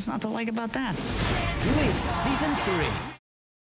What's not to like about that? Glee Season 3.